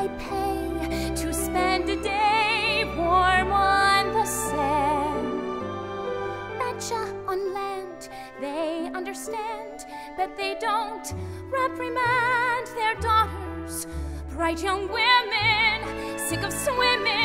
I pay to spend a day warm on the sand? Betcha on land, they understand but they don't reprimand their daughters. Bright young women, sick of swimming,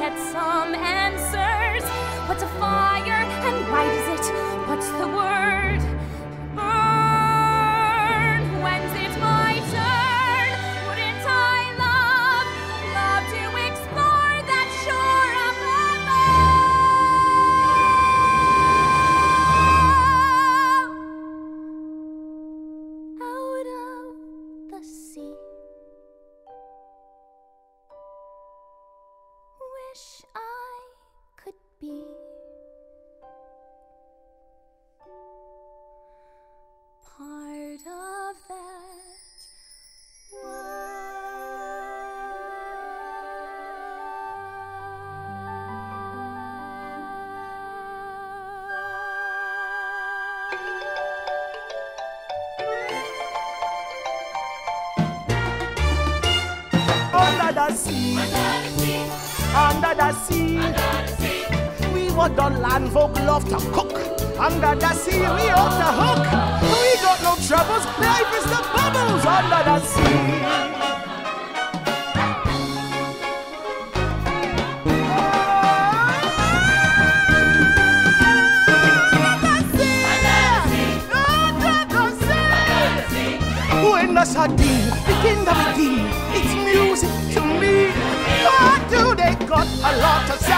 get some answers. What's a fire and why does it? What's Wish I could be. Part of that Under the sea, under the sea, we what the land folk love to cook. Under the sea, we off the hook. We got no troubles, life is the bubbles under the sea. The sardine begin to beguine, it's music to me. Why do they got a lot of